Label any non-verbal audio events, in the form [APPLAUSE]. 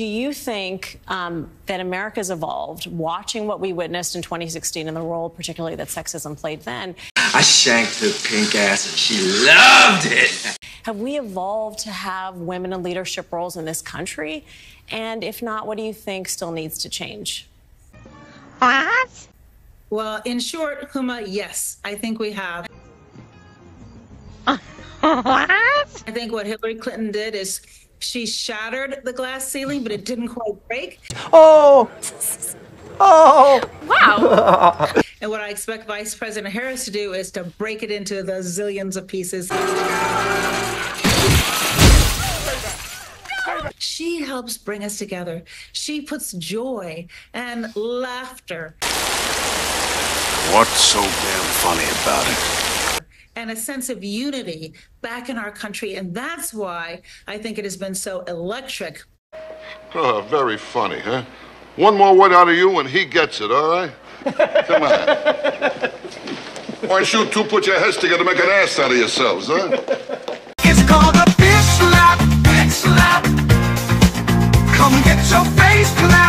Do you think um, that America's evolved, watching what we witnessed in 2016 and the role, particularly that sexism played then? I shanked her pink ass and she loved it. Have we evolved to have women in leadership roles in this country? And if not, what do you think still needs to change? What? Well, in short, Huma, yes, I think we have. what? I think what Hillary Clinton did is she shattered the glass ceiling, but it didn't quite break. Oh! Oh! Wow. and what I expect Vice President Harris to do is to break it into the zillions of pieces. She helps bring us together. She puts joy and laughter. What's so damn funny about it? and a sense of unity back in our country. And that's why I think it has been so electric. Oh, very funny, huh? One more word out of you and he gets it, all right? [LAUGHS] Come on. Why don't you two put your heads together to make an ass out of yourselves, huh? It's called a bitch slap, bitch slap. Come get your face clap, face clap.